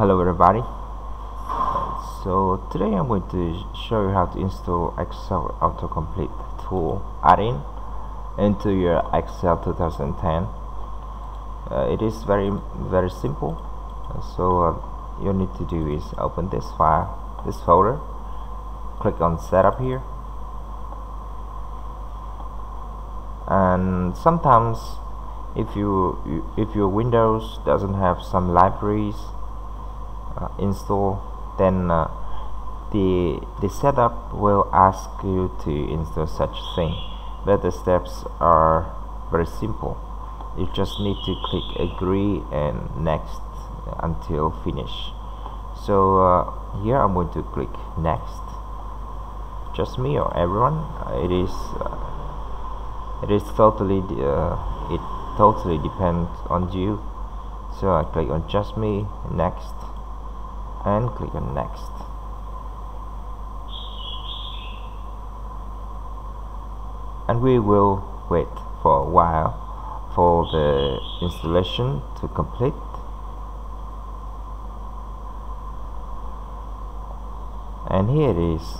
hello everybody. So today I'm going to show you how to install Excel autocomplete tool add-in into your Excel 2010 uh, it is very very simple. So uh, you need to do is open this file this folder. Click on setup here. And sometimes if you if your Windows doesn't have some libraries install then uh, the the setup will ask you to install such thing. But the steps are very simple. You just need to click agree and next until finish. So uh, here I'm going to click next. Just me or everyone? It is uh, it is totally uh, it totally depends on you. So I click on just me next and click on next. And we will wait for a while for the installation to complete. And here it is.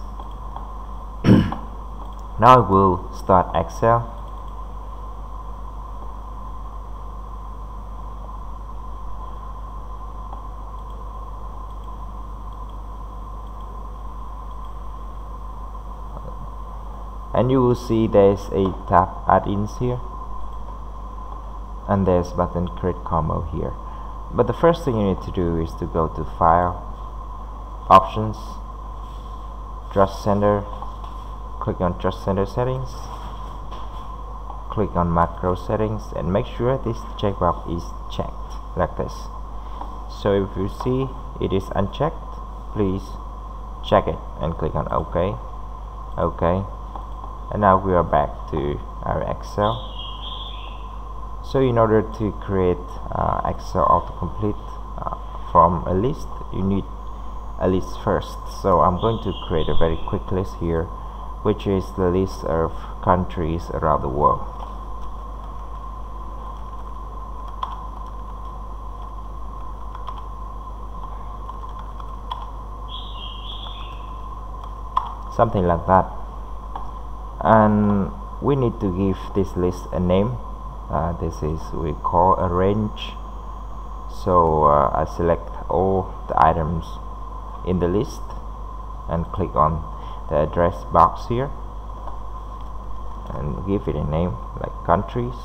Now we'll start Excel and you will see there's a tab add-ins here. And there's button create combo here. But the first thing you need to do is to go to file options trust center click on trust center settings click on macro settings and make sure this checkbox is checked like this. So if you see it is unchecked please check it and click on OK OK and now we are back to our Excel. So in order to create uh, Excel autocomplete uh, from a list you need a list first. So I'm going to create a very quick list here which is the list of countries around the world. Something like that and we need to give this list a name. Uh, this is we call a range. So uh, I select all the items in the list and click on the address box here and give it a name like countries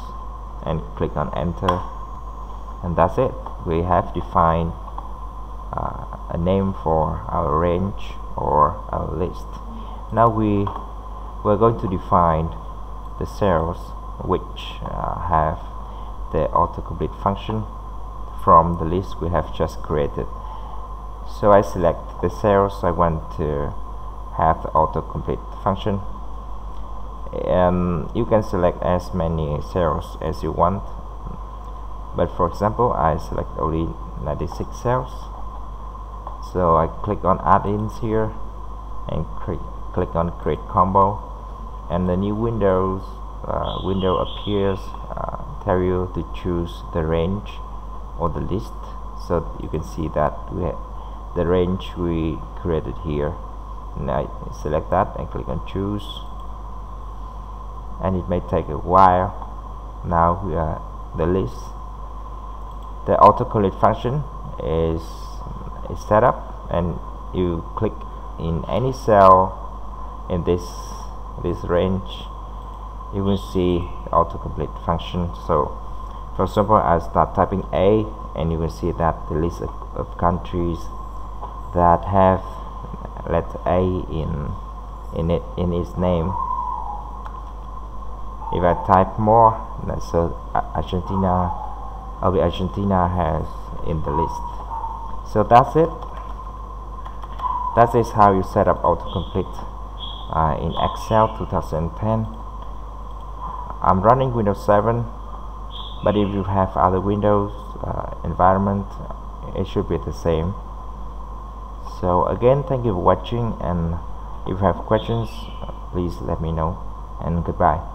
and click on enter. And that's it. We have defined uh, a name for our range or our list. Now we we're going to define the cells which uh, have the autocomplete function from the list we have just created. So I select the cells I want to have the autocomplete function. And you can select as many cells as you want. But for example I select only 96 cells. So I click on add-ins here and click on create combo and the new windows uh, window appears uh, tell you to choose the range or the list. So you can see that we the range we created here. Now select that and click on choose. And it may take a while. Now we are the list the autocomplete function is, is set up. And you click in any cell in this this range you will see autocomplete function. So for example I start typing A and you will see that the list of, of countries that have letter A in in it in its name. If I type more so uh, Argentina only Argentina has in the list. So that's it. That is how you set up autocomplete uh, in Excel 2010 I'm running Windows 7 but if you have other Windows uh, environment it should be the same. So again thank you for watching and if you have questions please let me know and goodbye